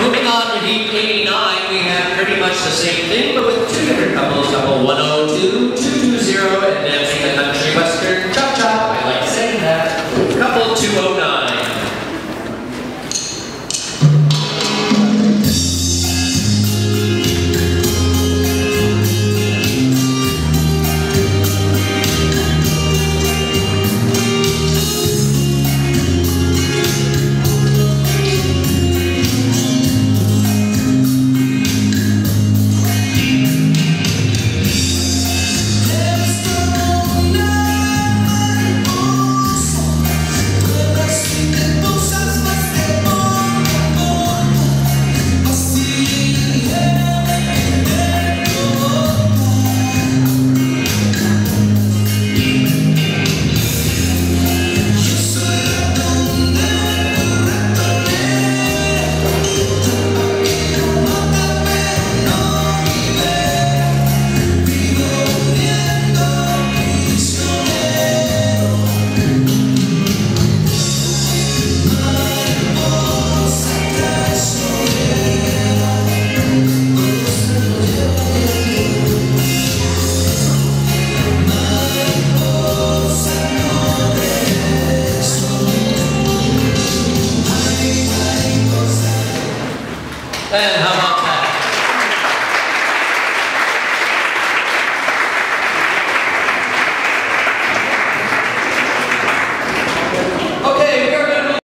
Moving on to Heat 89, we have pretty much the same thing, but with two different couples. Couple 102, 220, and dancing the country western cha-cha. I like saying that. Couple 209. 哎，好。